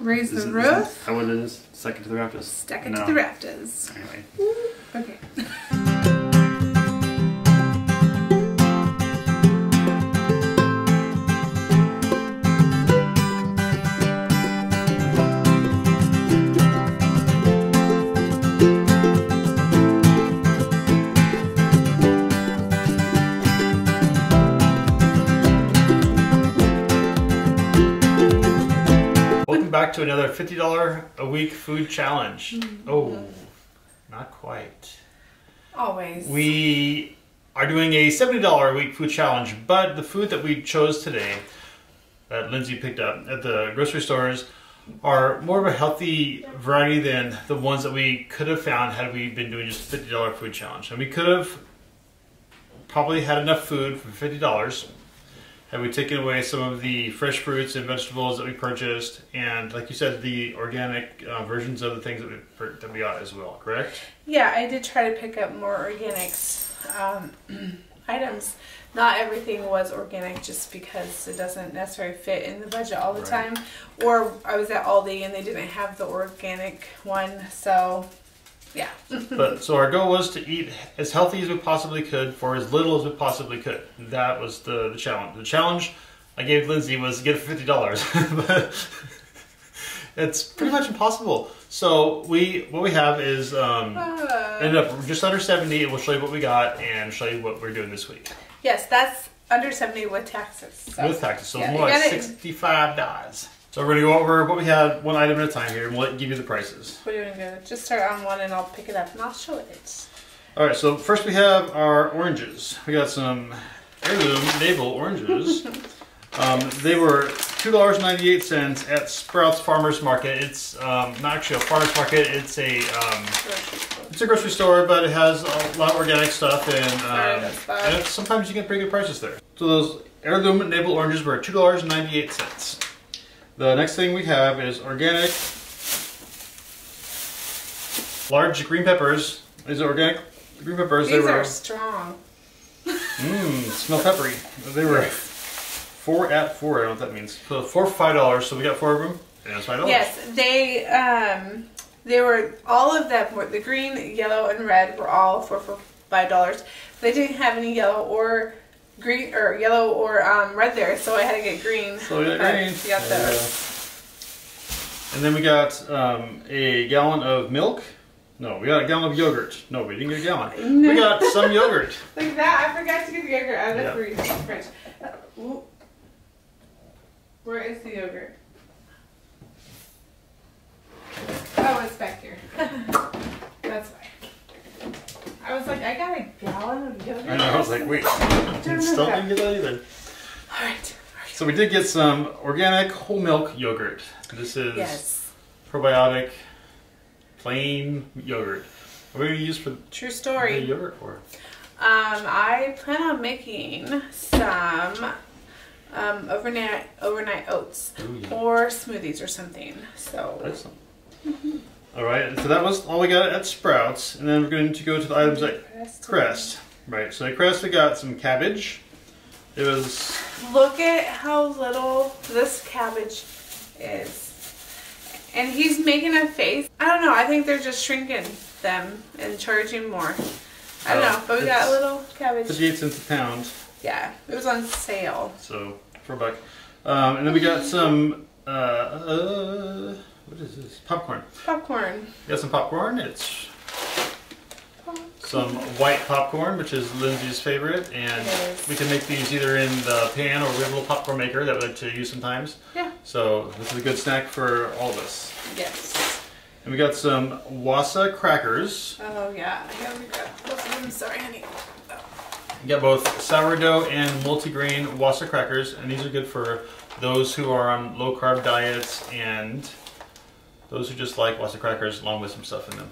Raise the roof. isn't that what it is? Second to the rafters? It No. to the rafters. Anyway. Okay. another $50 a week food challenge. Mm-hmm. Oh, not quite. Always. We are doing a $70 a week food challenge, but the food that we chose today that Lindsay picked up at the grocery stores are more of a healthy variety than the ones that we could have found had we been doing just a $50 food challenge. And we could have probably had enough food for $50 had we taken away some of the fresh fruits and vegetables that we purchased and like you said the organic uh, versions of the things that we, that we got as well correct Yeah, I did try to pick up more organics um, items. Not everything was organic just because it doesn't necessarily fit in the budget all the Right. time. Or I was at Aldi and they didn't have the organic one, so yeah. but so our goal was to eat as healthy as we possibly could for as little as we possibly could. That was the, the challenge. The challenge I gave Lindsay was to get it for fifty dollars, but it's pretty much impossible. So we what we have is um, Uh, ended up just under seventy, and we'll show you what we got and show you what we're doing this week yes, that's under 70 with taxes. So. with taxes. So yeah, more like sixty-five dollars. So we're gonna go over what we had one item at a time here, and we'll give you the prices. What are you gonna do? Just start on one and I'll pick it up and I'll show it. All right, so first we have our oranges. We got some heirloom navel oranges. Um, they were two dollars ninety eight cents at Sprouts Farmers Market. It's um, not actually a farmers market. It's a um, it's a grocery store, but it has a lot of organic stuff, and, um, and sometimes you get pretty good prices there. So those heirloom navel oranges were two dollars ninety eight cents. The next thing we have is organic large green peppers. These are organic green peppers. These they were are strong. Mmm, smell peppery. They were four at four. I don't know what that means. So four for five dollars. So we got four of them, and that's five dollars. Yes, they um they were all of them were the green, yellow, and red were all for for five dollars. They didn't have any yellow or green or yellow or um, red there, so I had to get green. So we got But green. We got those. And then we got um, a gallon of milk. No, we got a gallon of yogurt. No, we didn't get a gallon. We got some yogurt. Look at that! I forgot to get the yogurt out of the Yeah. fridge. fridge. Uh, ooh. Where is the yogurt? Oh, it's back here. I was like, I got a gallon of yogurt. I know. I was like, wait, still didn't get that either. All right. So we did get some organic whole milk yogurt. This is Yes. probiotic, plain yogurt. What are you use for True the story. yogurt for? Um, I plan on making some um, overnight overnight oats Ooh, yeah. or smoothies or something. So Excellent. All right, so that was all we got at Sprouts, and then we're going to go to the items at Crest. Crest. Right, so at Crest we got some cabbage. It was Look at how little this cabbage is. And he's making a face. I don't know. I think they're just shrinking them and charging more. I don't Oh, know, but we got a little cabbage. 58 cents a pound, Yeah, it was on sale. so for a buck. Um, and then we got some uh, uh, what is this? Popcorn. Popcorn. We got some popcorn. It's some white popcorn, which is Lindsay's favorite, and we can make these either in the pan or we have a little popcorn maker that we like to use sometimes. Yeah. So this is a good snack for all of us. Yes. And we got some Wasa crackers. Oh yeah. I gotta grab both of them. Sorry, honey. We got both sourdough and multigrain Wasa crackers, and these are good for those who are on low carb diets and those who just like Wasa crackers along with some stuff in them.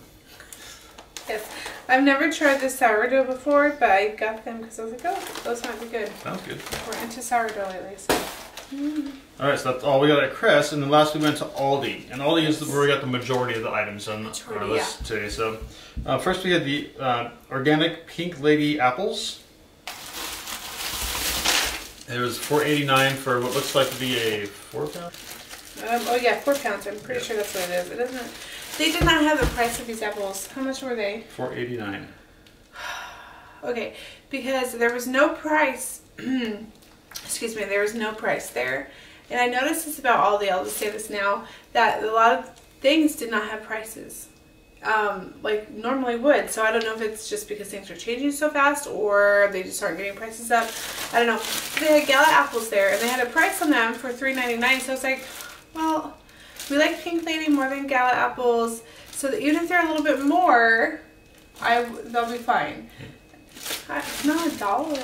Yes. I've never tried the sourdough before, but I got them because I was like, oh, those might be good. Sounds good. We're into sourdough lately, so. All right, so that's all we got at Crest, and then last we went to Aldi, and Aldi is where we got the majority of the items on our Majority, list today. So uh, first we had the uh, organic Pink Lady apples. It was 4.89 for what looks like to be a four pound. Um, oh yeah, four pounds. I'm pretty sure that's what it is. It doesn't. They did not have the price of these apples. How much were they? Four eighty nine. Okay, because there was no price. excuse me, there was no price there, and I noticed this about Aldi. I'll just say this now that a lot of things did not have prices, um, like normally would. So I don't know if it's just because things are changing so fast or they just aren't getting prices up. I don't know. They had Gala apples there, and they had a price on them for three ninety nine. So I was like, well, we like Pink Lady more than Gala apples, so that even if they're a little bit more, I they'll be fine. I- Not a dollar.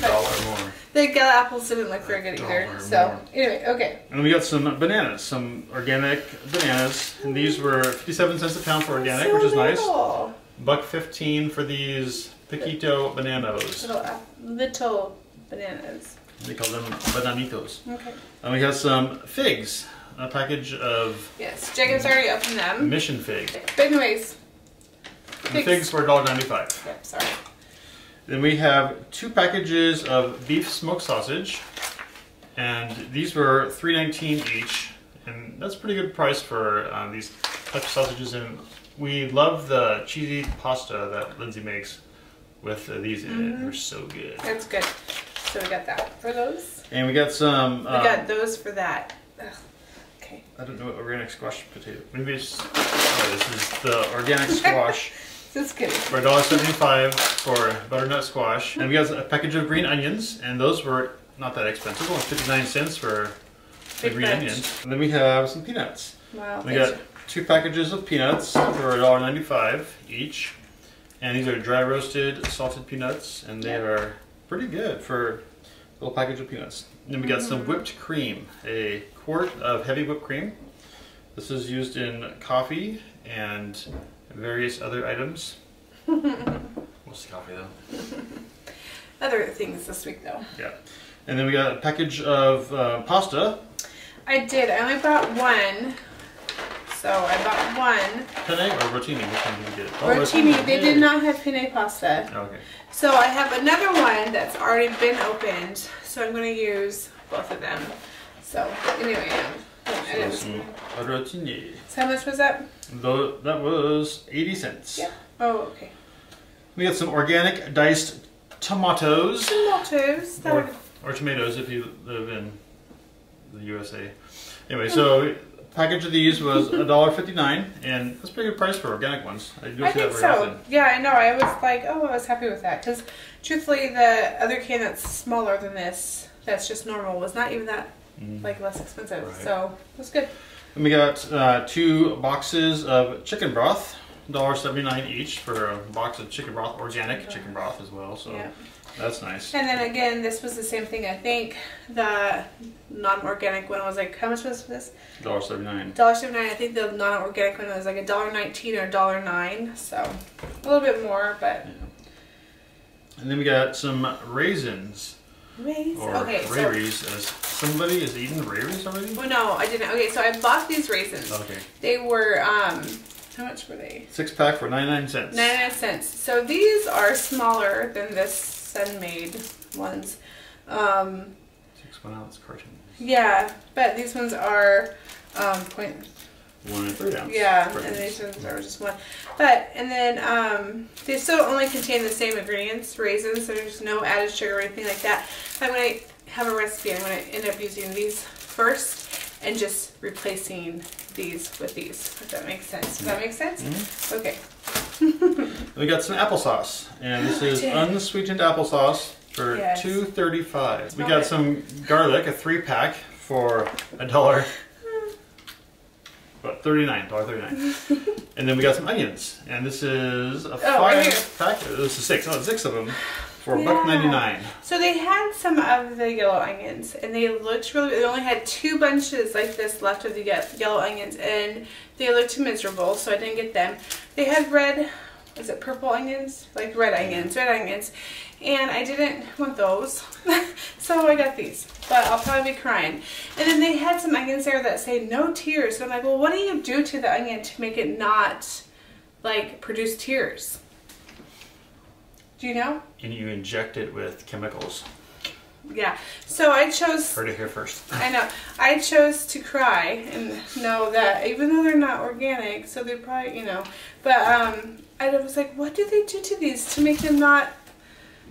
But Dollar more. the Gala apples didn't look very good either. dollar So more. anyway, okay. And we got some bananas, some organic bananas. And these were 57 cents a pound for organic, So which is nice. little. Buck 15 for these Paquito bananas. Little, little bananas. They call them bananitos. Okay. And we got some figs, a package of Yes, Jacob's already opened them. mission fig. But anyways, The Figs. figs were $1.95. yep, sorry. Then we have two packages of beef smoked sausage, and these were $3.19 each, and that's a pretty good price for uh, these types of sausages. And we love the cheesy pasta that Lindsay makes with uh, these in it. They're so good. That's good. So we got that for those. And we got some. We Uh, got those for that. Ugh. Okay. I don't know what organic squash potato. Maybe it's. Oh, this is the organic squash. Just kidding. for $1.75 for butternut squash. And we got a package of green onions, and those were not that expensive, only 59 cents for the green bunch. onions. And then we have some peanuts. Wow. We got two packages of peanuts for $1.95 each. And these are dry roasted salted peanuts, and they Yeah. are pretty good for a little package of peanuts. Then we got some whipped cream, a quart of heavy whipped cream. This is used in coffee and various other items. Mostly coffee though. Other things this week though. Yeah. And then we got a package of uh, pasta, I did. I only bought one. So I bought one. penne or rotini. Which one did you get? Oh, Rotini. They did not have penne pasta. Okay. So I have another one that's already been opened. So I'm going to use both of them. So anyway, um, I So rotini. so how much was that? Though that was 80 cents. Yeah. Oh, okay. We got some organic diced tomatoes. Tomatoes. Or, or tomatoes if you live in the USA. Anyway, so a package of these was $1.59 and that's a pretty good price for organic ones. I I think so. often. Yeah, I know. I was like, oh, I was happy with that because truthfully, the other can that's smaller than this, that's just normal, was not even that Mhm. like less expensive. Right. So it was good. And we got uh, two boxes of chicken broth, $1.79 each for a box of chicken broth, organic chicken broth as well. So Yeah. That's nice. And then again, this was the same thing. I think the non-organic one was like how much was this? $1.79. Dollar seventy nine. I think the non-organic one was like a dollar nineteen or a dollar nine. So a little bit more, but And then we got some raisins, Raisins. or Okay, so as somebody is eating raisins already? well, no, I didn't. Okay, so I bought these raisins. Okay. They were um, how much were they? Six pack for 99 cents. 99 cents. So these are smaller than this Sun-Maid ones. Um, Six one ounce carton. yeah, but these ones are um, point. One and three ounce. Yeah, cartons. and these ones are just one. But and then um, they still only contain the same ingredients, raisins. So there's no added sugar or anything like that. I'm gonna have a recipe. I'm gonna end up using these first and just replacing these with these. If that makes sense. Does that make sense? Mhm. Okay. We got some applesauce, and this is unsweetened applesauce for Yes. two thirty five. We got it. some garlic, a three pack for a dollar. What thirty-nine, dollar thirty-nine, and then we got some onions, and this is a Oh, five right pack. Oh, this is six. Oh, six of them for a buck ninety nine. So they had some of the yellow onions, and they looked really. They only had two bunches like this left of the yellow onions, and they looked too miserable. So I didn't get them. They had red. Is it purple onions? Like red onions, red onions, and I didn't want those, so I got these. But I'll probably be crying. And then they had some onions there that say no tears. So I'm like, well, what do you do to the onion to make it not like produce tears? Do you know? And you inject it with chemicals. Yeah. So I chose. Heard it here first. I know. I chose to cry and know that even though they're not organic, so they probably, you know, but um, I was like, what do they do to these to make them not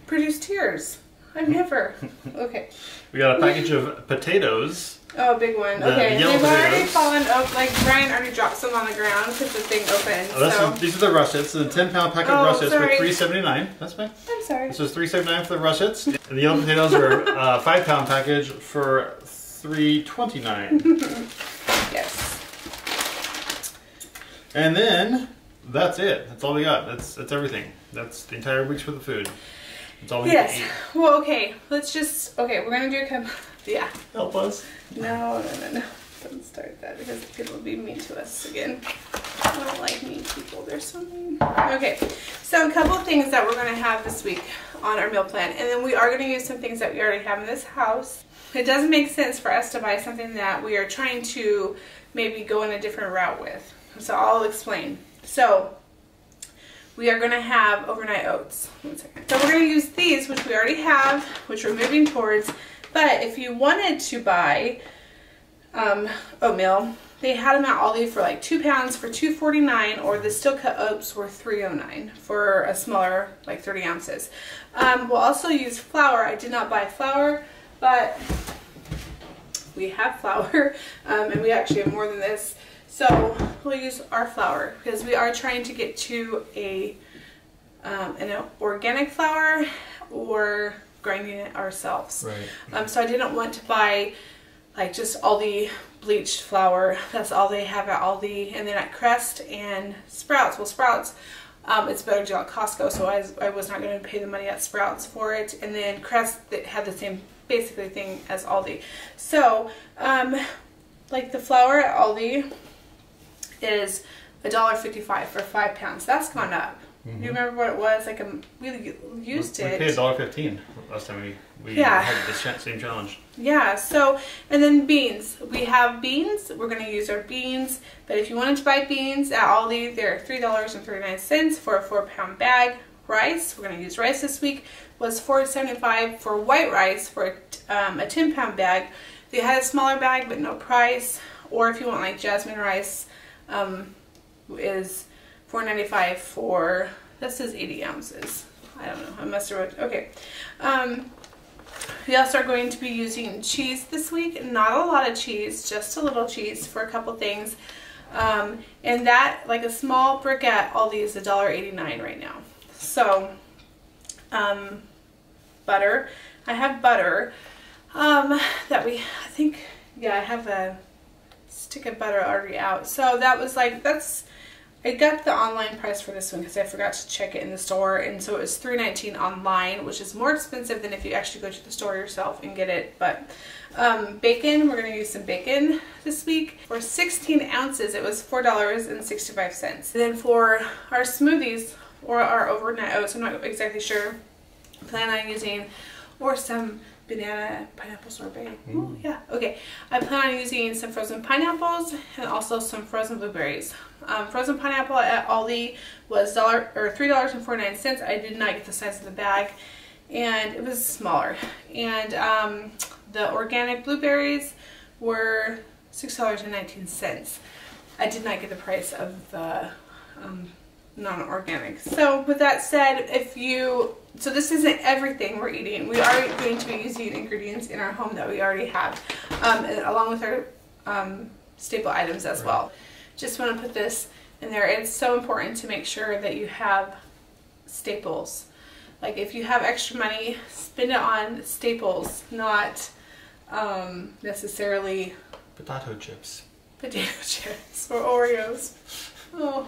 produce tears? I've never. Okay. We got a package of potatoes. Oh, a big one. The Okay. They've already potatoes. fallen up. Like Brian already dropped some on the ground because the thing opened. Oh, so the- these are the russets. The 10 pound packet of Oh, russets sorry. for three seventy nine. That's fine. I'm sorry. This is three seventy nine for the russets. And the yellow potatoes are uh, five pound package for three twenty nine. Yes. and then that's it. That's all we got. That's that's everything. That's the entire week's worth of food. That's all we Yes. Well, okay. Let's just. Okay, we're gonna do a com- Yeah. Help us. No, no, no, no. Don't start that because people will be mean to us again. I don't like mean people. They're so mean. Okay, so a couple of things that we're going to have this week on our meal plan. And then we are going to use some things that we already have in this house. It doesn't make sense for us to buy something that we are trying to maybe go in a different route with. So I'll explain. So we are going to have overnight oats. One second. So we're going to use these, which we already have, which we're moving towards. But if you wanted to buy um, oatmeal, they had them at Aldi for like two pounds for two forty nine, or the steel cut oats were three oh nine for a smaller, like thirty ounces. Um, we'll also use flour. I did not buy flour, but we have flour, um, and we actually have more than this. So we'll use our flour because we are trying to get to a um, an organic flour or grinding it ourselves. Right. Um, so I didn't want to buy like just all the bleached flour. That's all they have at Aldi. And then at Crest and Sprouts. Well, Sprouts, um, it's better deal at Costco, so I, was- I was not going to pay the money at Sprouts for it. And then Crest that had the same basically thing as Aldi. So, um, like the flour at Aldi is $1.55 for five pounds. That's gone up. You remember what it was? Like um, we used we it. paid $1.15 last time we, we Yeah. had the same challenge. Yeah, so, and then beans. We have beans. We're going to use our beans. But if you wanted to buy beans at Aldi, they're $3.39 for a four pound bag. Rice, we're going to use rice this week, was $4.75 for white rice for um, a 10 pound bag. They had a smaller bag, but no price. Or if you want like jasmine rice, um, is $4.95 for, this is 80 ounces. I don't know, I must have wrote, okay. Um, we also are going to be using cheese this week. Not a lot of cheese, just a little cheese for a couple things. Um, and that, like a small briquette, Aldi is $1.89 right now. So, um, butter. I have butter um, that we, I think, yeah, I have a stick of butter already out. So that was like, that's, I got the online price for this one because I forgot to check it in the store, and so it was $3.19 online, which is more expensive than if you actually go to the store yourself and get it. But um, bacon, we're going to use some bacon this week. For 16 ounces, it was $4.65. And then for our smoothies or our overnight oats, I'm not exactly sure, plan on using, or some banana pineapple sorbet. Ooh, yeah, okay. I plan on using some frozen pineapples and also some frozen blueberries. Um, frozen pineapple at Aldi was dollar or three dollars and forty nine cents. I did not get the size of the bag, and it was smaller. And um, the organic blueberries were six dollars and nineteen cents. I did not get the price of the um, non-organic. So with that said, if you so this isn't everything we're eating. We are going to be using ingredients in our home that we already have, um, along with our um, staple items as well. Just want to put this in there. It's so important to make sure that you have staples. Like if you have extra money, spend it on staples, not um, necessarily Potato chips. potato chips or Oreos. Oh,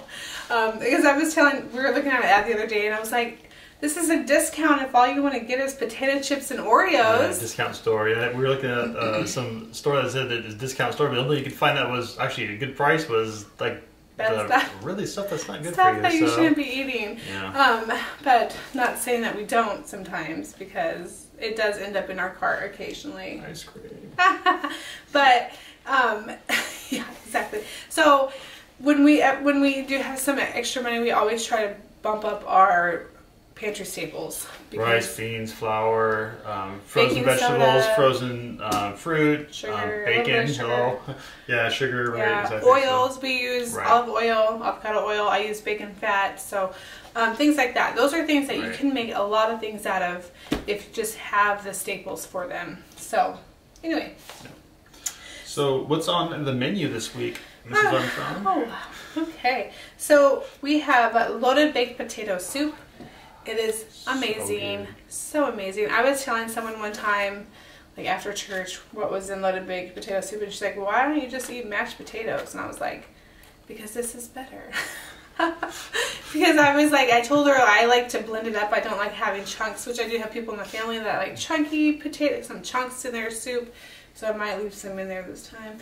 um, because I was telling, we were looking at an ad the other day, and I was like, "This is a discount if all you want to get is potato chips and Yeah, Oreos." discount store. Yeah, we were looking at uh, some store that said that it's discount store, but the only you could find that was actually a good price was like the stuff. really stuff that's not good Stuff for you. Stuff that you so, shouldn't be eating. yeah. Um, but not saying that we don't sometimes because it does end up in our cart occasionally. Ice cream. but um, yeah, exactly. So when we uh, when we do have some extra money, we always try to bump up our pantry staples. Rice, beans, flour, um, frozen vegetables, soda. frozen um, fruit, Sugar, um, bacon. Hello, yeah, sugar. Right, Yeah, exactly. So- oils we use Right. olive oil, avocado oil. I use bacon fat, so um, things like that. Those are things that you can make a lot of things out of if you just have the staples for them. So, anyway, So, what's on the menu this week, Mrs. Armstrong? oh, okay. So we have uh, loaded baked potato soup. It is amazing, good. so amazing. I was telling someone one time, like after church, what was in loaded baked potato soup, and she's like, "Why don't you just eat mashed potatoes?" And I was like, "Because this is better." because I was like, I told her I like to blend it up. I don't like having chunks, which I do have people in the family that like chunky potato, some chunks in their soup. So I might leave some in there this time.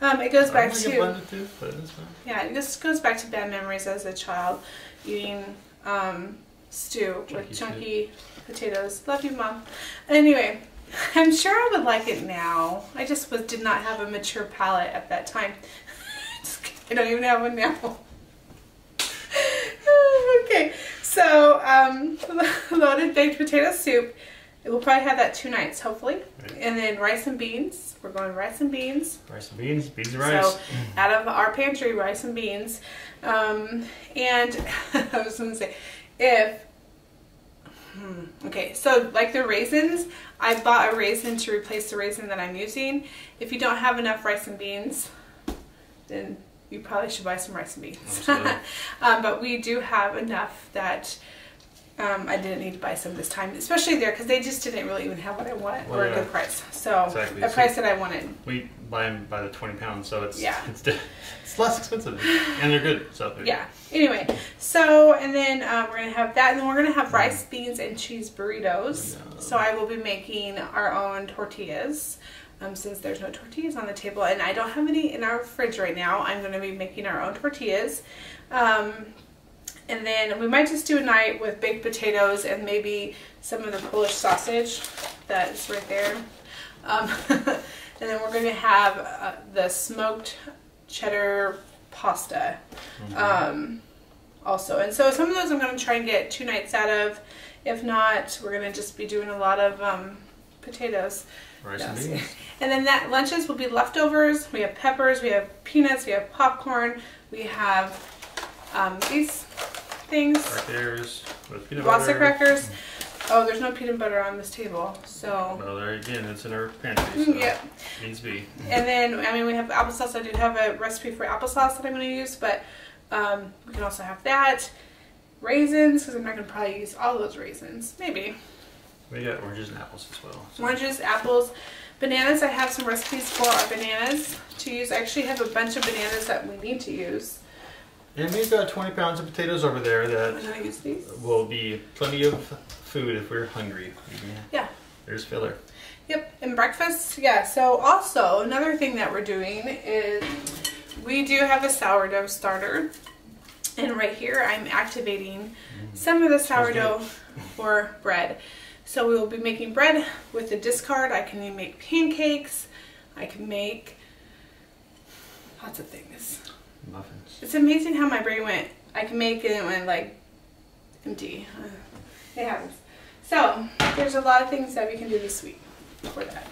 Um, it goes back to too, but it's fine. yeah, it just goes back to bad memories as a child eating um, stew with chunky potatoes. Love you, mom. Anyway, I'm sure I would like it now. I just was did not have a mature palate at that time. I don't even have one now. okay, so um, loaded baked potato soup. We'll probably have that two nights, hopefully, Right. and then rice and beans. We're going rice and beans. Rice and beans, beans and rice. So, out of our pantry, rice and beans. Um, and I was going to say, if. Hmm, okay, so like the raisins, I bought a raisin to replace the raisin that I'm using. If you don't have enough rice and beans, then you probably should buy some rice and beans. Um, but we do have enough that um, I didn't need to buy some this time, especially there because they just didn't really even have what I wanted Well, or a good price. So Exactly. a So- price that I wanted. we buy them by the 20 pounds, so it's Yeah. it's, it's less expensive and they're good. So Yeah. Anyway, so and then um, we're gonna have that, and then we're gonna have rice, beans, and cheese burritos. Yeah. So I will be making our own tortillas. Um, since there's no tortillas on the table, and I don't have any in our fridge right now, I'm going to be making our own tortillas. Um, and then we might just do a night with baked potatoes and maybe some of the Polish sausage that is right there. Um, and then we're going to have uh, the smoked cheddar pasta um, also. And so some of those I'm going to try and get two nights out of. If not, we're going to just be doing a lot of um, potatoes. rice Yes. and beans. And then that lunches will be leftovers. We have peppers, we have peanuts, we have popcorn, we have um, these things, Crackers with peanut lots butter. of crackers. Oh, there's no peanut butter on this table, so. Well, there again, it's in our pantry, so Mm, Yep. needs to be. And then, I mean, we have applesauce. I do have a recipe for applesauce that I'm going to use, but um, we can also have that. Raisins, because I'm not going to probably use all those raisins. Maybe. We got oranges and apples as well. so- Oranges, apples, bananas. I have some recipes for our bananas to use. I actually have a bunch of bananas that we need to use. And we've got 20 pounds of potatoes over there that going to use these. will be plenty of food if we're hungry. Yeah. There's filler. Yep, and breakfast. Yeah, so also another thing that we're doing is we do have a sourdough starter. And right here I'm activating mm. some of the sourdough for bread. So we will be making bread with the discard. I can make pancakes. I can make lots of things. Muffins. It's amazing how my brain went. I can make it and it went like empty. Uh, It happens. So there's a lot of things that we can do this week for that.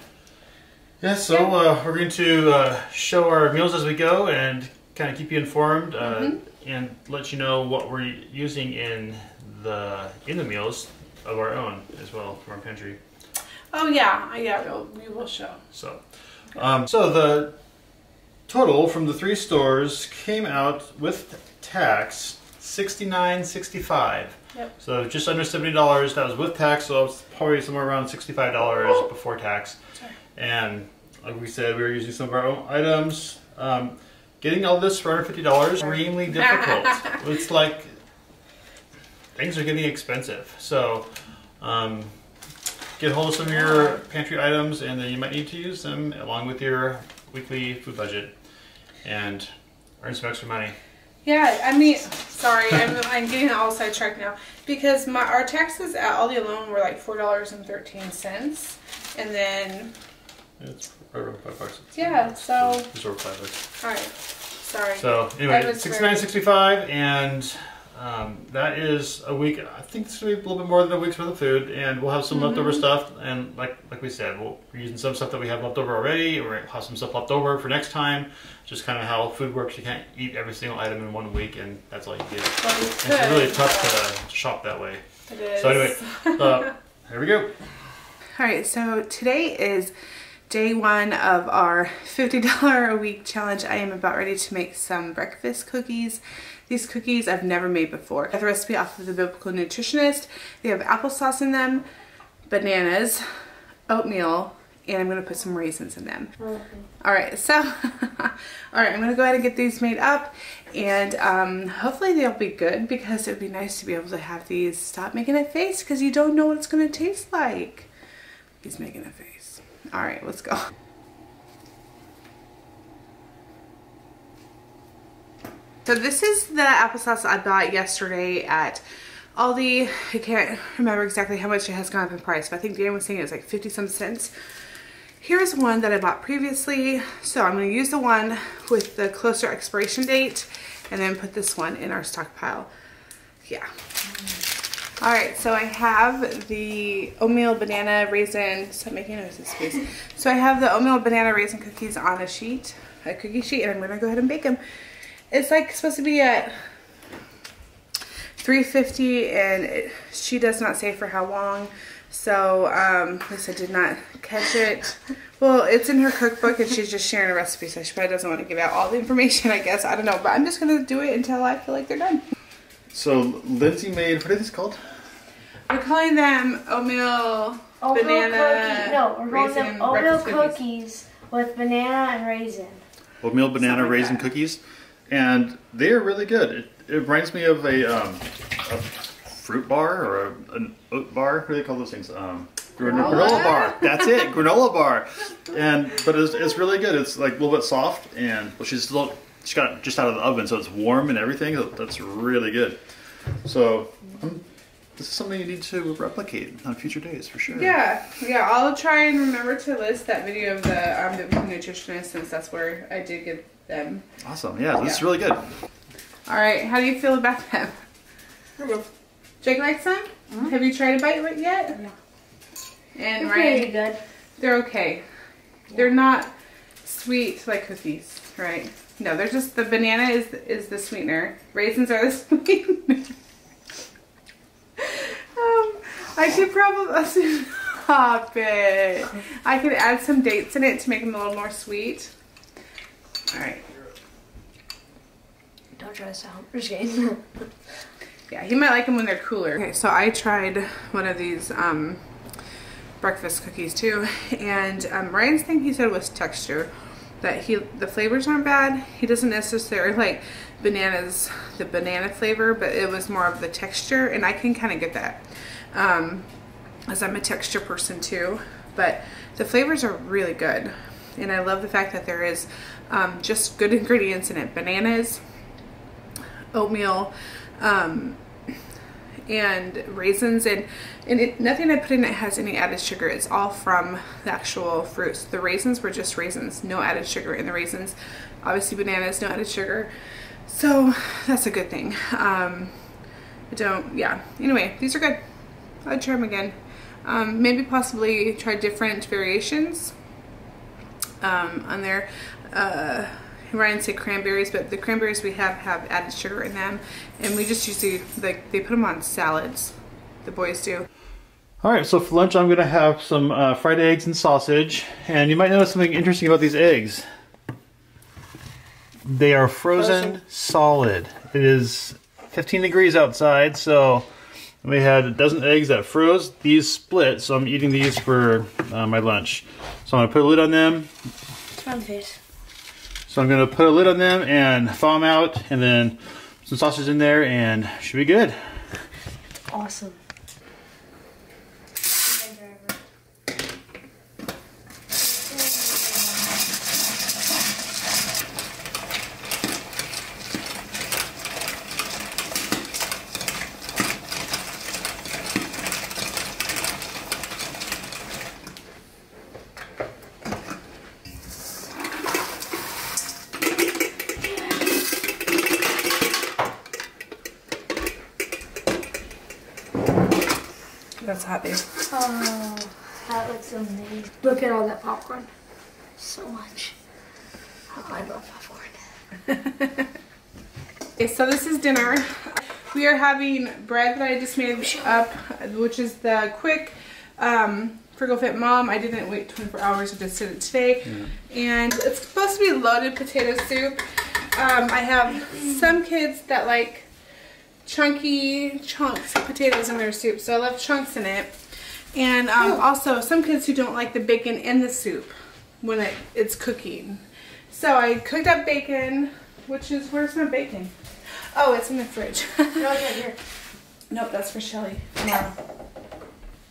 Yeah, so uh, we're going to uh, show our meals as we go and kind of keep you informed uh, Mhm. and let you know what we're using in the in the meals of our own as well from our pantry. Oh yeah, yeah, we'll, we will show. So, um, so the total from the three stores came out with tax sixty nine sixty five. Yep. So just under seventy dollars. That was with tax, so it's probably somewhere around sixty five dollars before tax. Sorry. And like we said, we were using some of our own items. Um, getting all this for under fifty dollars extremely difficult. it's like things are getting expensive. So. Um, get hold of some of your pantry items and then you might need to use them along with your weekly food budget and earn some extra money. Yeah, I mean, sorry, I'm, I'm getting all sidetracked now because my our taxes at Aldi alone were like four dollars and thirteen cents, and then It's right around five bucks. Yeah, so- It's over five bucks. all right, sorry. So anyway, sixty nine sixty five and Um, that is a week. I think it's gonna be a little bit more than a week's worth of food, and we'll have some leftover stuff. And like like we said, we'll, we're using some stuff that we have left over already, or we'll have some stuff left over for next time. Just kind of how food works. You can't eat every single item in one week, and that's all you get. Well, you It's really tough but to, to shop that way. It is. So anyway, uh, here we go. All right, so today is day one of our $50 a week challenge. I am about ready to make some breakfast cookies. These cookies I've never made before. I have the recipe off of the Biblical Nutritionist. They have applesauce in them, bananas, oatmeal, and I'm gonna put some raisins in them. All right, so, all right, I'm gonna go ahead and get these made up and um, hopefully they'll be good because it would be nice to be able to have these. Stop making a face because you don't know what it's gonna taste like. He's making a face. All right, let's go. So this is the applesauce I bought yesterday at Aldi. I can't remember exactly how much it has gone up in price, but I think Dan was saying it was like 50 some cents. Here's one that I bought previously. So I'm gonna use the one with the closer expiration date and then put this one in our stockpile. Yeah. All right, so I have the oatmeal banana raisin, stop making noises please. So I have the oatmeal banana raisin cookies on a sheet, a cookie sheet, and I'm gonna go ahead and bake them. It's like supposed to be at 350 and it, she does not say for how long. So, um, at least I did not catch it. Well, it's in her cookbook and she's just sharing a recipe, so she probably doesn't want to give out all the information, I guess. I don't know, but I'm just going to do it until I feel like they're done. So Lindsay made what is this called? We're calling them oatmeal Oatmeal banana cookie. No, we're calling them oatmeal cookies. cookies. with banana and raisin. Oatmeal banana like raisin that. cookies, and they are really good. It, it reminds me of a, um, a fruit bar or a, an oat bar. What do they call those things? Um, granola, Granola? bar. That's it, granola bar. And but it's, it's really good. It's like a little bit soft, and well, she's still she got it just out of the oven, so it's warm and everything. That's really good. So um, this is something you need to replicate on future days for sure. Yeah, yeah. I'll try and remember to list that video of the um, Biblical nutritionist since that's where I did get them. Awesome. Yeah, this is Yeah. really good. All right, how do you feel about them? Jake likes them. Have you tried a bite it yet? No. And They're pretty good. they're okay. They're not sweet like cookies, right? No, they're just the banana is is the sweetener. Raisins are the sweetener. um, I could probably stop it. I could add some dates in it to make them a little more sweet. All right. Don't try this out. I'm just kidding. Yeah, he might like them when they're cooler. Okay, so I tried one of these um, breakfast cookies too, and um, Ryan's thing he said was texture. That he the flavors aren't bad. He doesn't necessarily like bananas, the banana flavor, but it was more of the texture, and I can kind of get that, um, as I'm a texture person too. But the flavors are really good, and I love the fact that there is um, just good ingredients in it. Bananas, oatmeal, um, and raisins and and it, nothing I put in it has any added sugar. It's all from the actual fruits. The raisins were just raisins, no added sugar in the raisins. Obviously bananas, no added sugar. So that's a good thing. Um, I don't, yeah. Anyway, these are good. I'd try them again. Um, maybe possibly try different variations um, on there. Uh, Ryan said cranberries, but the cranberries we have have added sugar in them, and we just usually like they put them on salads. The boys do. All right, so for lunch I'm going to have some uh, fried eggs and sausage, and you might notice something interesting about these eggs. They are frozen, Frozen. solid. It is 15 degrees outside, so we had a dozen eggs that froze. These split, so I'm eating these for uh, my lunch. So I'm going to put a lid on them. It's my face. So I'm to put a lid on them and thaw them out, and then some sausage in there, and should be good. Awesome. Popcorn. So much. Oh, I love popcorn. Okay, so this is dinner. We are having bread that I just made up, which is the quick um, Frugal Fit Mom. I didn't wait 24 hours, I just did it today. And it's supposed to be loaded potato soup. Um, I have some kids that like chunky chunks of potatoes in their soup, so I love chunks in it. And um, also some kids who don't like the bacon in the soup when it, it's cooking. So I cooked up bacon, which is, where's my bacon? Oh, it's in the fridge. No, it's right here. Nope, that's for Shelly tomorrow.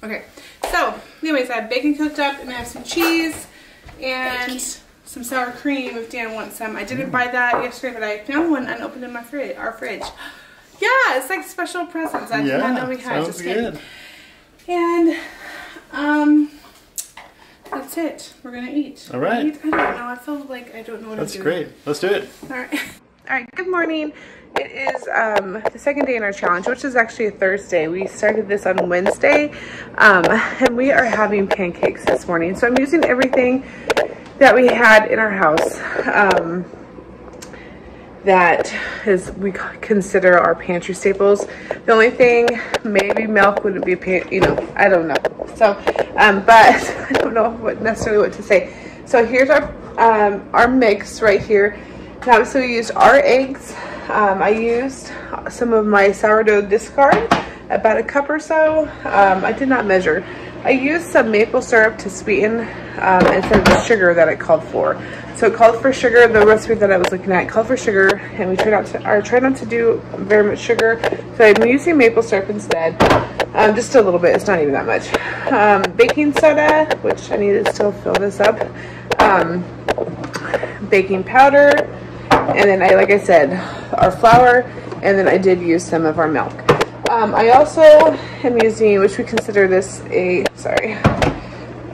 Okay, so anyways, I have bacon cooked up and I have some cheese and some sour cream if Dan wants some. I didn't buy that yesterday, but I found one unopened in my fridge, our fridge. Yeah, it's like special presents. I did not know we had. sounds Just kidding. And um, that's it. We're gonna eat. All right. Eat? I don't know. I feel like I don't know what That's I'm doing. great. Let's do it. All right. All right. Good morning. It is um, the second day in our challenge, which is actually a Thursday. We started this on Wednesday, um, and we are having pancakes this morning. So I'm using everything that we had in our house. Um, that is we consider our pantry staples. The only thing, maybe milk wouldn't be, pan- you know, I don't know. So, um, but I don't know what necessarily what to say. So here's our um, our mix right here. Now, so we used our eggs. Um, I used some of my sourdough discard, about a cup or so. Um, I did not measure. I used some maple syrup to sweeten um, instead of the sugar that it called for. So it called for sugar, the recipe that I was looking at called for sugar, and we tried not to, or tried not to do very much sugar. So I'm using maple syrup instead, um, just a little bit, it's not even that much. Um, baking soda, which I need to still fill this up, um, baking powder, and then I, like I said, our flour, and then I did use some of our milk. Um, I also am using, which we consider this a, sorry,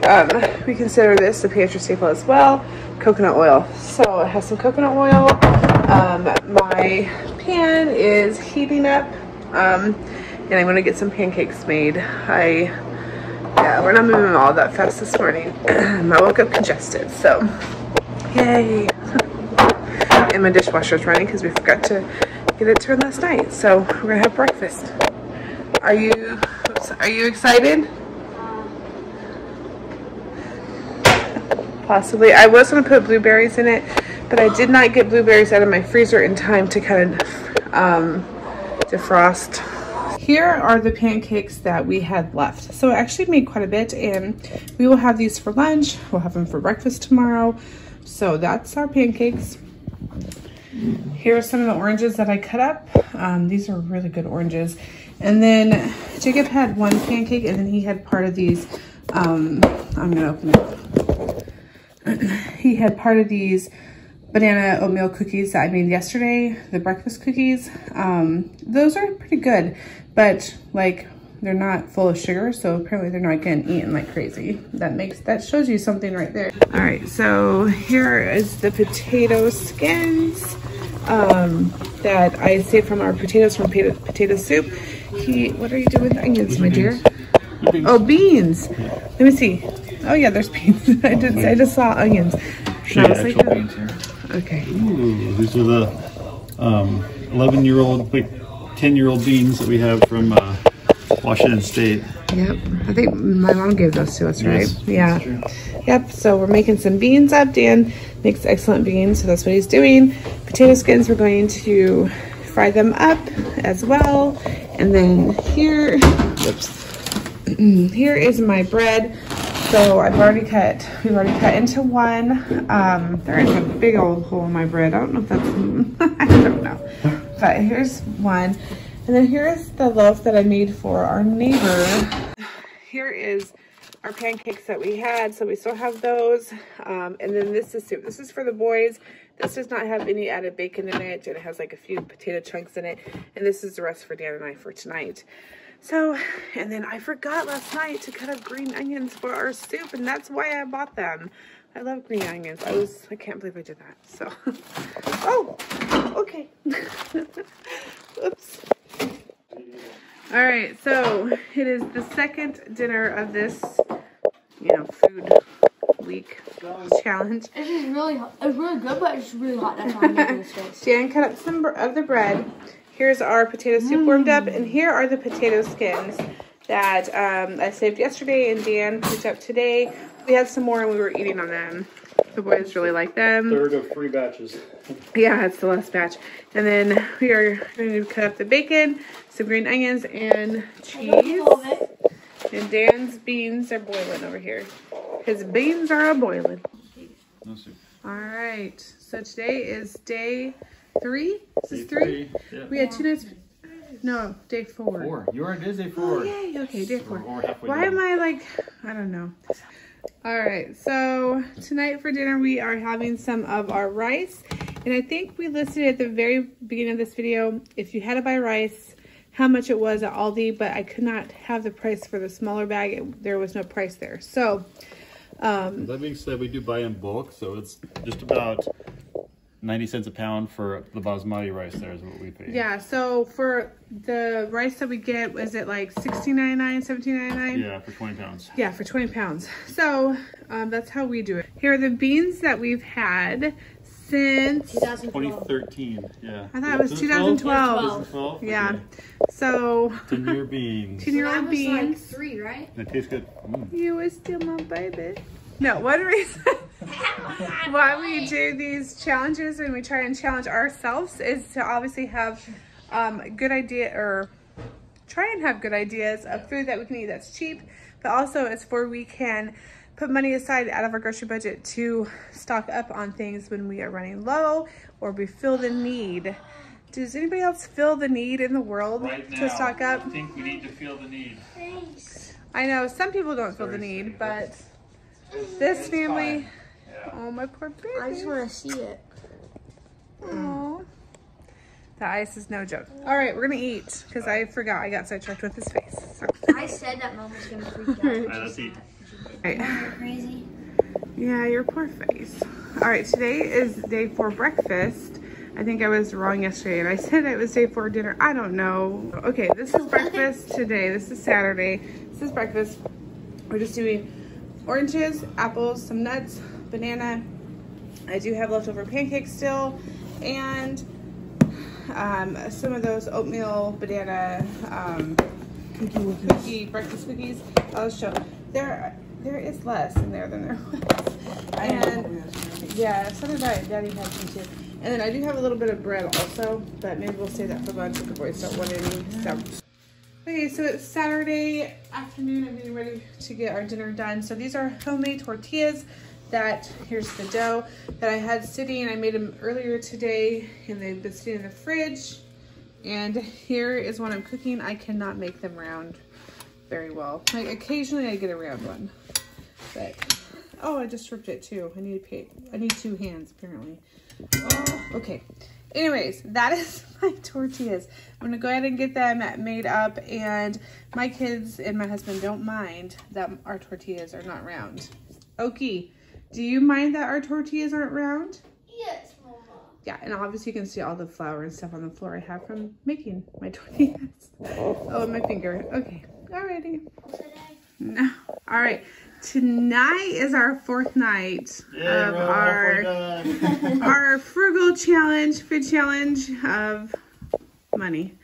um, we consider this a pantry staple as well, coconut oil. So it has some coconut oil. Um, my pan is heating up, um, and I'm gonna get some pancakes made. I, yeah, we're not moving all that fast this morning. I woke up congested, so yay. and my dishwasher is running because we forgot to get it turned last night. So we're gonna have breakfast. Are you, are you excited? Possibly. I was to put blueberries in it, but I did not get blueberries out of my freezer in time to kind of um, defrost. Here are the pancakes that we had left. So I actually made quite a bit and we will have these for lunch. We'll have them for breakfast tomorrow. So that's our pancakes. Here are some of the oranges that I cut up. Um, these are really good oranges. And then Jacob had one pancake and then he had part of these. Um, I'm to open it he had part of these banana oatmeal cookies that I made yesterday, the breakfast cookies. Um, those are pretty good, but like they're not full of sugar, so apparently they're not getting eaten like crazy. That makes, that shows you something right there. All right, so here is the potato skins um, that I saved from our potatoes from potato, potato soup. He, what are you doing with the onions, my dear? Oh, beans. Let me see. Oh yeah, there's beans. I did. I just saw onions. Show And I you was actual like, beans here. Okay. Ooh, these are the um, 11 year old, wait, 10 year old beans that we have from uh, Washington State. Yep. I think my mom gave those to us, right? Yes, yeah. Yep. So we're making some beans up. Dan makes excellent beans, so that's what he's doing. Potato skins. We're going to fry them up as well. And then here, whoops. here is my bread. So I've already cut, we've already cut into one. Um, there is a big old hole in my bread. I don't know if that's, I don't know. But here's one. And then here's the loaf that I made for our neighbor. Here is our pancakes that we had. So we still have those. Um, and then this is soup. This is for the boys. This does not have any added bacon in it. And it has like a few potato chunks in it. And this is the rest for Dan and I for tonight. So, and then I forgot last night to cut up green onions for our soup, and that's why I bought them. I love green onions. I was, I can't believe I did that. So, oh, okay. Oops. All right, so it is the second dinner of this, you know, food week challenge. It's just really hot. It's really good, but it's really hot. That's why I'm making this face. Jan cut up some of the bread. Here's our potato soup warmed up, and here are the potato skins that um, I saved yesterday and Dan picked up today. We had some more and we were eating on them. The boys really like them. Third of three batches. Yeah, it's the last batch. And then we are going to cut up the bacon, some green onions, and cheese. And Dan's beans are boiling over here. His beans are a boiling. No soup. All right. So today is day three. This is three. Yeah. We had two nights. No, day four. Four. You are Disney Oh, four. yay. Okay, day We're, four. we're Why done. am I like, I don't know. All right, so tonight for dinner we are having some of our rice. And I think we listed at the very beginning of this video, if you had to buy rice, how much it was at Aldi, but I could not have the price for the smaller bag. It, there was no price there. So, um, That being said, we do buy in bulk, so it's just about 90 cents a pound for the basmati rice there is what we pay. yeah, so for the rice that we get, was it like $16.99, $17.99? Yeah, for 20 pounds. Yeah, for 20 pounds. So um, that's how we do it. Here are the beans that we've had since, 2013, yeah. I thought it was 2012. 2012? yeah. Okay. So, 10 year beans. 10 year That old was like beans. three, right? It tastes good. Mm. You was still my baby. No, one reason why we do these challenges and we try and challenge ourselves is to obviously have um, good idea or try and have good ideas of food that we can eat that's cheap, but also it's where we can put money aside out of our grocery budget to stock up on things when we are running low or we feel the need. Does anybody else feel the need in the world to stock up? I think we need to feel the need. Thanks. I know some people don't feel the need, but this family, oh my poor baby. I just want to see it. Aw. The ice is no joke. All right, we're gonna eat because I forgot I got sidetracked with his face. So. I said that mom was gonna freak out. when let's eat. Right. said that. Crazy. Yeah, your poor face. All right, today is day four breakfast. I think I was wrong yesterday and I said it was day four dinner. I don't know. Okay, this is breakfast today. This is Saturday. This is breakfast. We're just doing oranges, apples, some nuts, banana. I do have leftover pancakes still and um, some of those oatmeal banana um, cookie breakfast cookies. I'll show. There, there is less in there than there was. And yeah, so did I. Daddy had some too. And then I do have a little bit of bread also, but maybe we'll save that for lunch if the boys don't want any. So. Okay, so it's Saturday afternoon. I'm getting ready to get our dinner done. So these are homemade tortillas that, here's the dough that I had sitting. I made them earlier today and they've been sitting in the fridge. And here is one I'm cooking. I cannot make them round very well. Like occasionally I get a round one, but oh, I just ripped it too. I need pay. I need two hands apparently. Oh, okay. Anyways, that is my tortillas. I'm gonna go ahead and get them made up, and my kids and my husband don't mind that our tortillas are not round. Oki, do you mind that our tortillas aren't round? Yes, mama. Yeah, and obviously you can see all the flour and stuff on the floor I have from making my tortillas. Oh, my finger. Okay, alrighty. No. All right. Tonight is our fourth night Yeah, of we're our halfway our frugal challenge, food challenge of money.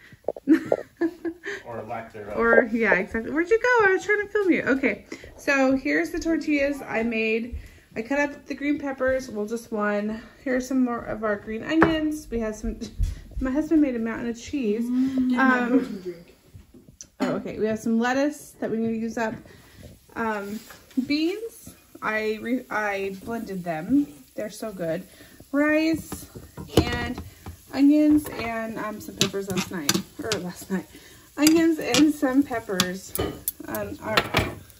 Or lack thereof. Or yeah, exactly. Where'd you go? I was trying to film you. Okay, so here's the tortillas I made. I cut up the green peppers. Well, just one. Here's some more of our green onions. We have some. My husband made a mountain of cheese. Um, oh, okay. We have some lettuce that we need to use up. Um, beans. I re- I blended them. They're so good. Rice and onions and um, some peppers last night or last night. Onions and some peppers um, are,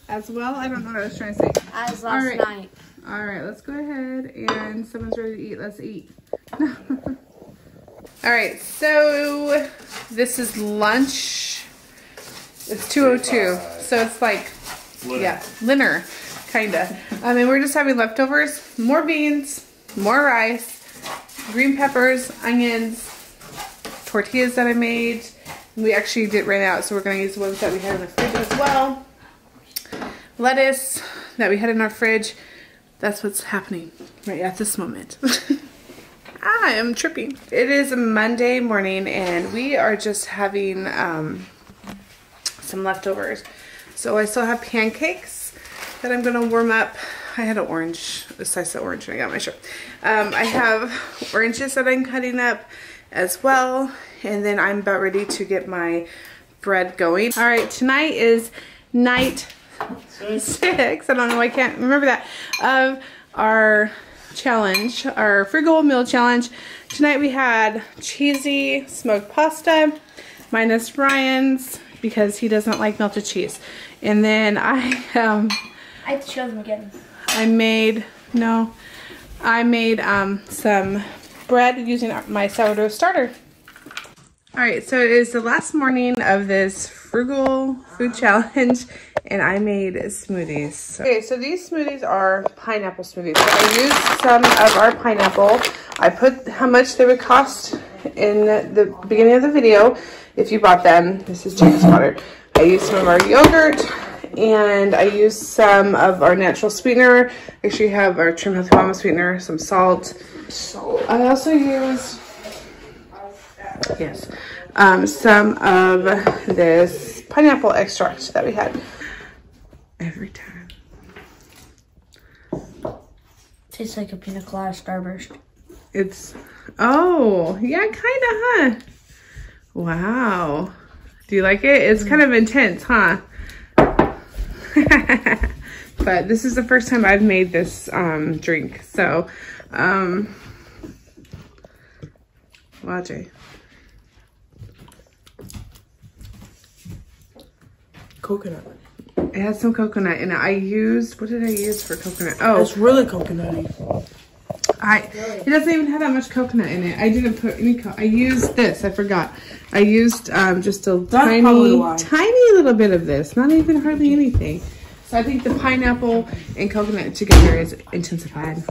as well. I don't know what I was trying to say. As last right. night. All right. let's go ahead and someone's ready to eat. Let's eat. All right, so this is lunch. It's 202, so it's like, yeah, dinner, kind of. I mean, we're just having leftovers, more beans, more rice, green peppers, onions, tortillas that I made, We actually did ran out, so we're gonna use the ones that we had in the fridge as well. Lettuce that we had in our fridge. That's what's happening right at this moment. I am tripping. It is Monday morning and we are just having um, some leftovers. So I still have pancakes that I'm gonna warm up. I had an orange, a slice of orange when I got my shirt. Um, I have oranges that I'm cutting up as well. And then I'm about ready to get my bread going. All right, tonight is night six. I don't know, I can't remember that. Of our challenge, our frugal meal challenge. Tonight we had cheesy smoked pasta minus Ryan's because he doesn't like melted cheese. And then I um I have to show them again. I made no I made um some bread using my sourdough starter. All right, so it is the last morning of this frugal food challenge and I made smoothies. Okay, so these smoothies are pineapple smoothies. So I used some of our pineapple. I put how much they would cost in the beginning of the video if you bought them. This is James water. I used some of our yogurt and I used some of our natural sweetener. Actually have our Trim Healthy Mama sweetener, some salt. Salt. I also used yes, um, some of this pineapple extract that we had every time. Tastes like a pina colada starburst. It's, oh, yeah, kind of, huh? Wow. Do you like it? It's kind of intense, huh? but this is the first time I've made this um, drink. So, um, wow, Jay. Coconut. It has some coconut in it. I used, what did I use for coconut? Oh, It's really coconutty. I, it doesn't even have that much coconut in it. I didn't put any, co I used this, I forgot. I used um, just a That's tiny, tiny little bit of this. Not even hardly anything. So I think the pineapple and coconut together is intensified.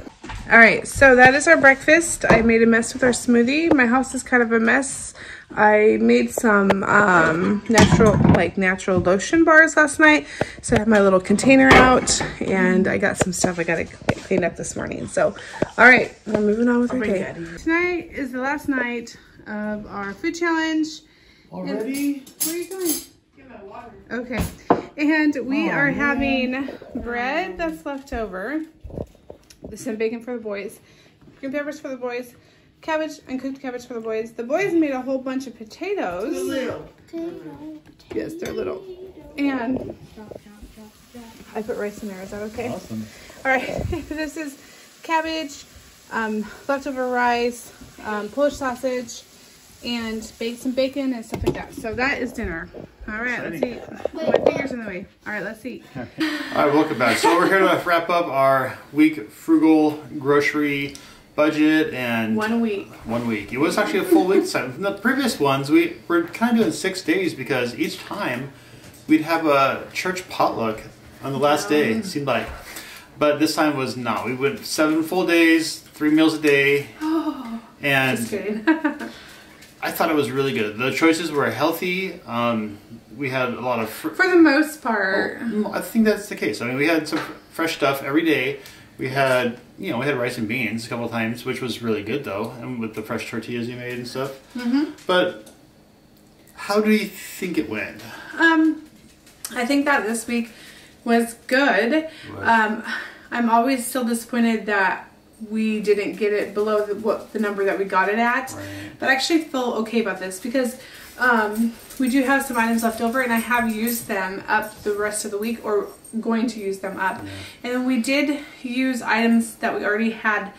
All right, so that is our breakfast. I made a mess with our smoothie. My house is kind of a mess. I made some um, natural, like natural lotion bars last night. So I have my little container out and I got some stuff I got to get cleaned up this morning. So, all right, we're moving on with our bring day. Tonight is the last night of our food challenge. Already? Where are you going? Give me my water. Okay. And we Aw, are man. having bread that's left over. Some bacon for the boys. Green peppers for the boys. Cabbage and cooked cabbage for the boys. The boys made a whole bunch of potatoes. Little, Yes, they're little. And I put rice in there. Is that okay? Awesome. All right. this is cabbage, um, leftover rice, um, Polish sausage, and baked some bacon and stuff like that. So that is dinner. All right, let's eat. My fingers in the way. All right, let's eat. All right, welcome back. So we're here to wrap up our week frugal grocery budget and One week. one week. It was actually a full week this time. From the previous ones, we were kind of doing six days because each time we'd have a church potluck on the last day. It seemed like, but this time was not. We went seven full days, three meals a day, and I thought it was really good. The choices were healthy. Um, we had a lot of. For the most part. Mm, I think that's the case. I mean, we had some fresh stuff every day. We had, you know, we had rice and beans a couple of times, which was really good though, and with the fresh tortillas you made and stuff. Mm-hmm. But how do you think it went? Um, I think that this week was good. Um, I'm always still disappointed that we didn't get it below the, what the number that we got it at. Right. But I actually feel okay about this because um, we do have some items left over and I have used them up the rest of the week or going to use them up. And we did use items that we already had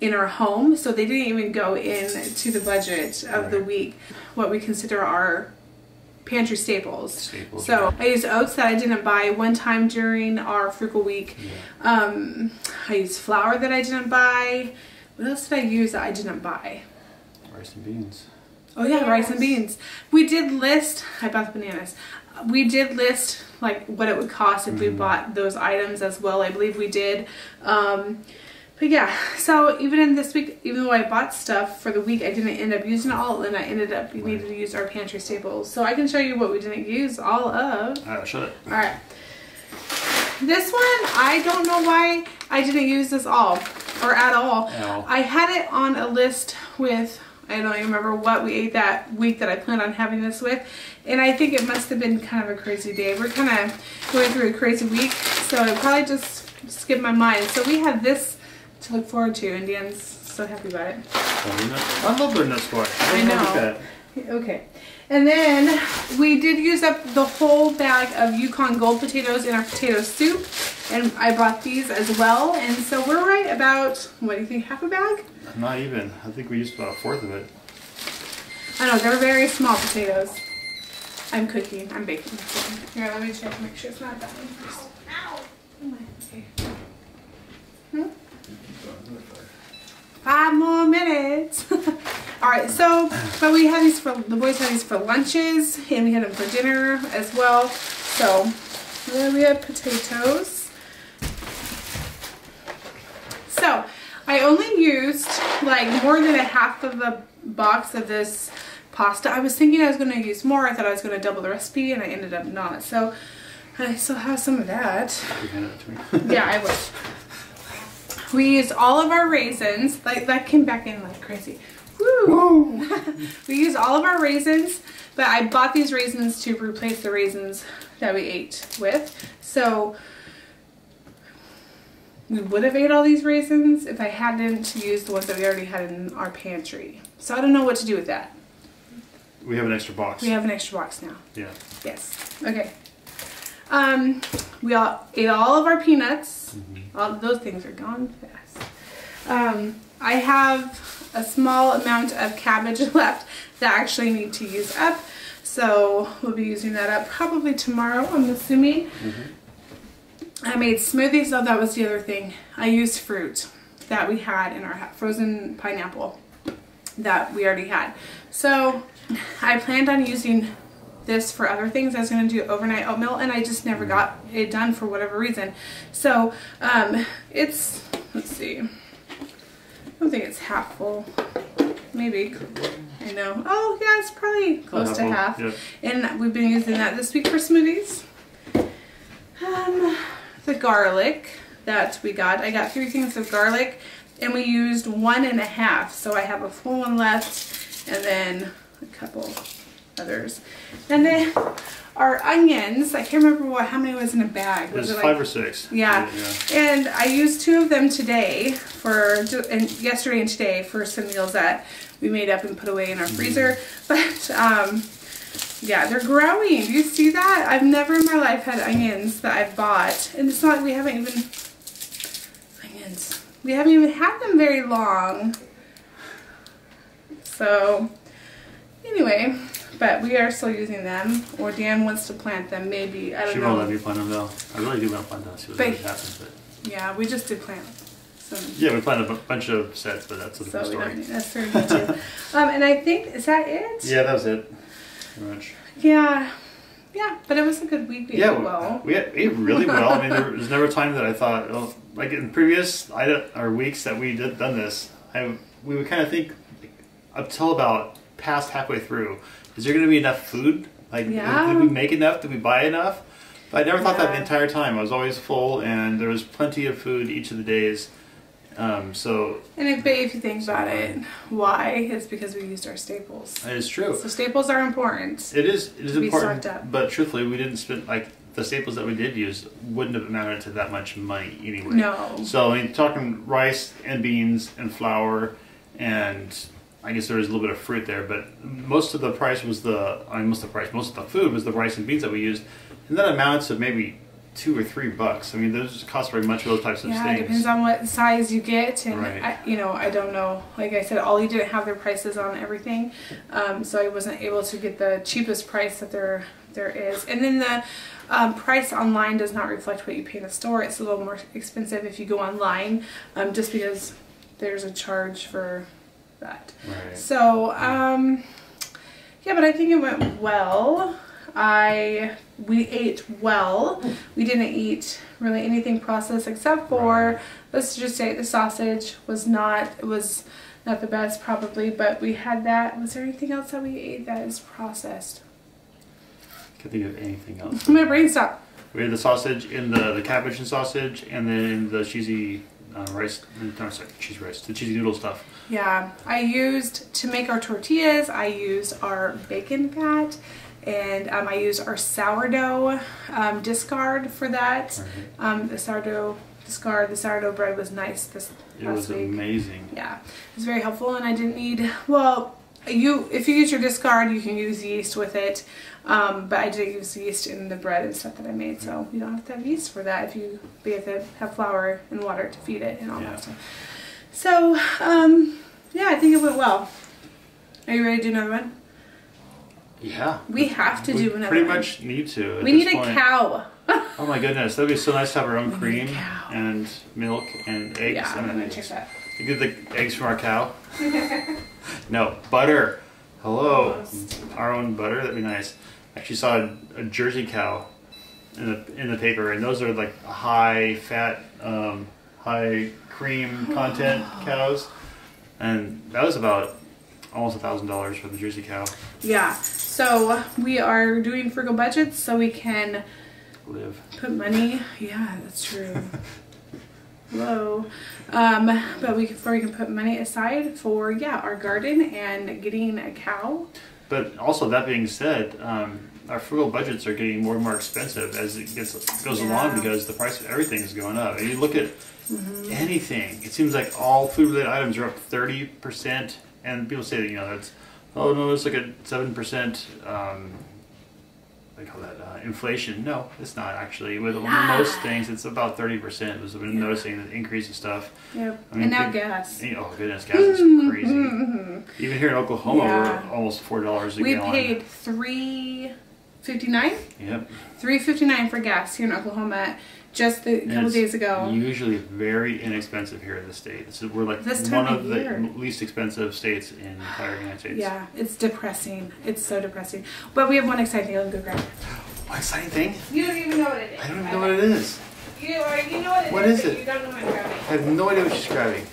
in our home, so they didn't even go into the budget of the week, what we consider our pantry staples. Staples, so right. I used oats that I didn't buy one time during our frugal week. Um, I used flour that I didn't buy. What else did I use that I didn't buy? Rice and beans. Oh yeah, rice and beans. We did list. I bought the bananas. We did list like what it would cost if we bought those items as well. I believe we did. Um, but yeah, so even in this week, even though I bought stuff for the week, I didn't end up using it all, and I ended up we needed to use our pantry staples. So I can show you what we didn't use all of. All right, shut it. All right. This one, I don't know why I didn't use this all or at all. Ow. I had it on a list with, I don't even remember what we ate that week that I planned on having this with. And I think it must have been kind of a crazy day. We're kind of going through a crazy week. So it probably just skipped my mind. So we have this to look forward to. And Dan's so happy about it. I love butternut squash. I don't know. Okay. And then we did use up the whole bag of Yukon Gold potatoes in our potato soup. And I bought these as well. And so we're right about, what do you think, half a bag? Not even. I think we used about a fourth of it. I know, they're very small potatoes. I'm cooking, I'm baking. So here, let me check to make sure it's not that one first. Okay. Hmm? Five more minutes. All right, so, but we had these for, the boys had these for lunches and we had them for dinner as well. So, then we had potatoes. So, I only used like more than a half of a box of this pasta. I was thinking I was going to use more. I thought I was going to double the recipe and I ended up not. So, I still have some of that. You handed it to me. Yeah, I wish. We used all of our raisins. Like that came back in like crazy. Woo! we used all of our raisins, but I bought these raisins to replace the raisins that we ate with. So we would have ate all these raisins if I hadn't used the ones that we already had in our pantry. So I don't know what to do with that. We have an extra box. We have an extra box now. Yeah. Yes. Okay. Um, we all ate all of our peanuts. All those things are gone fast. Um, I have a small amount of cabbage left that I actually need to use up. So we'll be using that up probably tomorrow, I'm assuming. I made smoothies, so that was the other thing. I used fruit that we had in our frozen pineapple that we already had. So I planned on using this for other things. I was going to do overnight oatmeal and I just never got it done for whatever reason. So um, it's, let's see, I don't think it's half full. Maybe. I know. Oh yeah, it's probably close to half. half full, And we've been using that this week for smoothies. Um, the garlic that we got. I got three things of garlic and we used one and a half. So I have a full one left and then a couple others. And then our onions, I can't remember what how many was in a bag. Was it five or six. yeah. And I used two of them today for, and yesterday and today for some meals that we made up and put away in our freezer. But, um, yeah, they're growing. Do you see that? I've never in my life had onions that I've bought. And it's not like we haven't even, onions. We haven't even had them very long. So, anyway, but we are still using them. Or Dan wants to plant them, maybe. I don't She know. She won't let me plant them though. I really do want to plant them. See what But- happens. But Yeah, we just did plant some. yeah, we planted a bunch of sets, but that's a So different we story. don't necessarily need to. um, and I think, is that it? Yeah, that was it. Pretty much. Yeah. Yeah, but it was a good week. We Yeah, ate we, well. we ate, we ate really well. I mean, there was never a time that I thought, oh, like in previous I, or weeks that we did done this, I we would kind of think up till about past halfway through, is there going to be enough food? Like, Yeah. did we make enough? Did we buy enough? But I never thought that the entire time. I was always full, and there was plenty of food each of the days. Um, so And if, but if you think about it, why? It's because we used our staples. it is true. So staples are important. It is it is important, but truthfully, we didn't spend like the staples that we did use wouldn't have amounted to that much money anyway. No. So I mean, talking rice and beans and flour, and I guess there was a little bit of fruit there, but most of the price was the I mean, most of the price, most of the food was the rice and beans that we used, and that amounts to maybe two or three bucks. I mean, those cost very much for those types of Yeah, it things. depends on what size you get, and Right. I, you know, I don't know. Like I said, Aldi didn't have their prices on everything, um, so I wasn't able to get the cheapest price that there there is. And then the um, price online does not reflect what you pay in the store. It's a little more expensive if you go online, um, just because there's a charge for that. Right. So, um, yeah, but I think it went well. I we ate well. We didn't eat really anything processed except for let's just say the sausage was not it was not the best probably, but we had that. Was there anything else that we ate that is processed? Can't think of anything else. My brain stopped. We had the sausage in the, the cabbage and sausage, and then the cheesy uh, rice. Sorry, cheese rice. The cheesy noodle stuff. Yeah, I used to make our tortillas. I used our bacon fat, and um, I used our sourdough um, discard for that. Um, the sourdough discard, the sourdough bread was nice this It was week. amazing. Yeah, it was very helpful, and I didn't need well. You, if you use your discard, you can use yeast with it, um, but I did use yeast in the bread and stuff that I made, so you don't have to have yeast for that. If you, but you have to have flour and water to feed it and all Yeah. that stuff. So, um, yeah, I think it went well. Are you ready to do another one? Yeah. We have to We do another pretty one. much need to. we need a cow. Oh my goodness, that'd be so nice to have our own We need a cream and milk and eggs. yeah, I'm and gonna eggs. check that. You get the eggs from our cow? no, butter. Hello. Almost. Our own butter, that'd be nice. Actually saw a, a Jersey cow in the in the paper, and those are like high fat, um, high cream content cows, and that was about almost a thousand dollars for the Jersey cow. Yeah, so we are doing frugal budgets so we can Live. Put money, yeah, that's true. Hello, um, but we before we can put money aside for yeah our garden and getting a cow. But also that being said, um, our frugal budgets are getting more and more expensive as it gets goes Yeah. along because the price of everything is going up. And you look at Mm-hmm. anything, it seems like all food related items are up thirty percent, and people say that you know that's oh no, it's like a seven percent. Um, they call that uh, inflation. No, it's not actually. With most things, it's about thirty percent. I've been Yeah. noticing the increase in stuff. Yep, I mean, and now gas. Oh goodness, gas is crazy. Even here in Oklahoma, Yeah. we're almost four dollars a gallon. We gallon. paid three fifty nine, Yep. three fifty nine for gas here in Oklahoma just the, a couple it's days ago. Usually very inexpensive here in the state. So we're like This one of of the least expensive states in the entire United States. Yeah, it's depressing. It's so depressing. But we have one exciting thing. I'll go grab it. What exciting thing? You don't even know what it is. I don't even know what it is. You, or you know what it is, What is but it? You don't know what I'm grabbing. I have no idea what she's grabbing.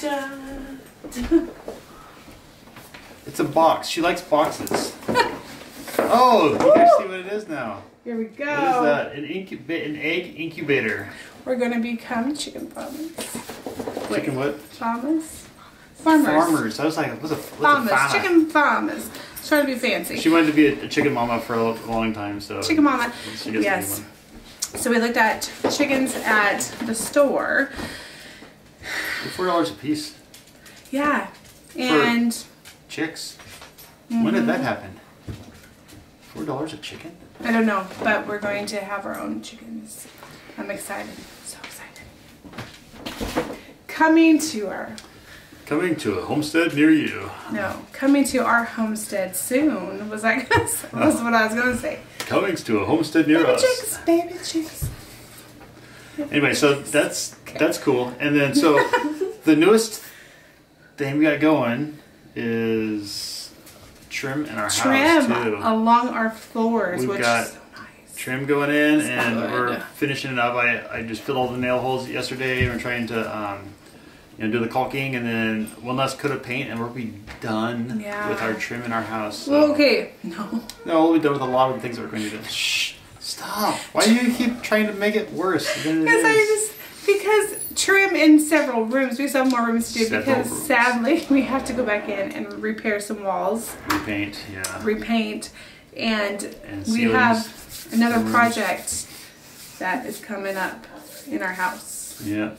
Dun, dun. It's a box. She likes boxes. oh, you guys see what it is now. Here we go. What is that? An an egg incubator. We're gonna become chicken farmers. Chicken what? Farmers? Farmers. Farmers. I was like, what's a, what's Farmers. a farmer? Chicken farmers. Trying to be fancy. She wanted to be a, a chicken mama for a, long time, so chicken mama. she gets Yes. to be one. So we looked at chickens at the store. They're Four dollars a piece. Yeah. And Chicks. When Mm-hmm. did that happen? Four dollars a chicken? I don't know, but we're going to have our own chickens. I'm excited. So excited. Coming to our Coming to a homestead near you. no, coming to our homestead soon was I gonna say, was what I was gonna say. Coming to a homestead near Baby us. chicks, baby chicks. Anyway, so that's that's cool. And then so the newest thing we got going is trim in our Trim house too. along our floors, We've which got is so nice. Trim going in, and good. we're finishing it up. I, I just filled all the nail holes yesterday. We're trying to um, you know do the caulking, and then one last coat of paint, and we'll be done Yeah. with our trim in our house. So. Well, okay. No. No, we'll be done with a lot of the things that we're going to do. Shh! Stop! Why do you keep trying to make it worse Because I just because trim in several rooms. We still have more rooms to do Several because rooms. sadly we have to go back in and repair some walls, Repaint, yeah. repaint, and, And we have another rooms. project that is coming up in our house. Yeah.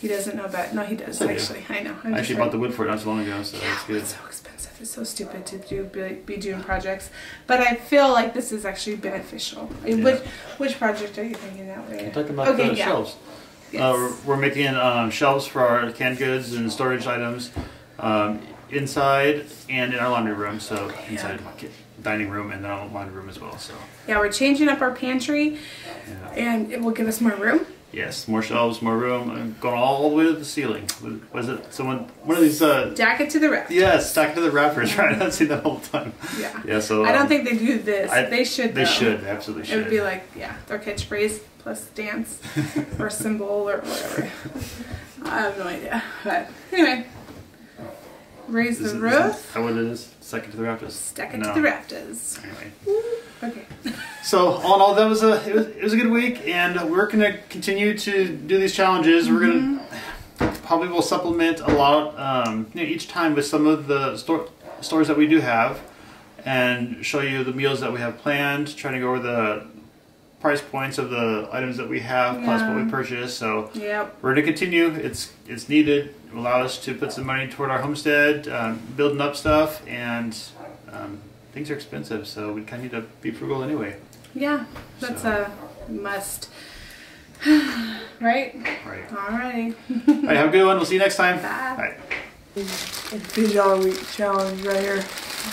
He doesn't know about. No, he does I do. actually. I know. I'm I actually like- bought the wood for it not so long ago, so that's good. It's so expensive. It's so stupid to do be, be doing projects, but I feel like this is actually beneficial. Yeah. Which which project are you thinking that way? I'm talking about okay, the yeah. shelves. Yes. Uh, we're, making um, shelves for our canned goods and storage items um, inside and in our laundry room. So inside ki- dining room and then our laundry room as well. So yeah, we're changing up our pantry, yeah. and it will give us more room. Yes, more shelves, more room, and going all the way to the ceiling. Was it someone? One of these. Uh, Jack it to the ref. yes, stacked to the wrappers. Right, I've seen that whole time. Yeah. Yeah, so I don't um, think they do this. I- they should. they though. should absolutely It should. would be like, yeah, their catchphrase plus dance or symbol or whatever. I have no idea. But anyway, raise Is the it- roof, Is that what it is? Second to the rafters. stack it No. to the rafters. Anyway. Okay. So all in all, that was a it was, it was a good week, and we're gonna continue to do these challenges. We're gonna probably will supplement a lot um, you know, each time with some of the store, stores that we do have, and show you the meals that we have planned. Trying to go over the price points of the items that we have plus what we purchased. So Yep. we're gonna continue. It's it's needed. It will allow us to put some money toward our homestead, um, building up stuff, and um, things are expensive, so we kind of need to be frugal anyway. Yeah, that's So. a must. right? Right. Alrighty. All right, have a good one. We'll see you next time. Bye. Bye. Fifty dollar week challenge right here.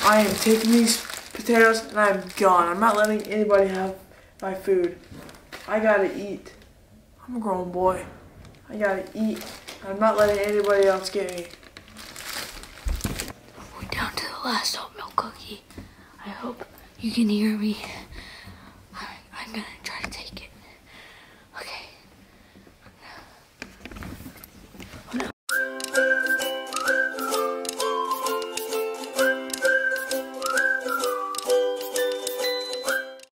I am taking these potatoes and I'm gone. I'm not letting anybody have my food. I gotta eat. I'm a grown boy. I gotta eat. I'm not letting anybody else get me. We're down to the last oatmeal cookie. I hope you can hear me. I'm, gonna try to take it. Okay. Oh no.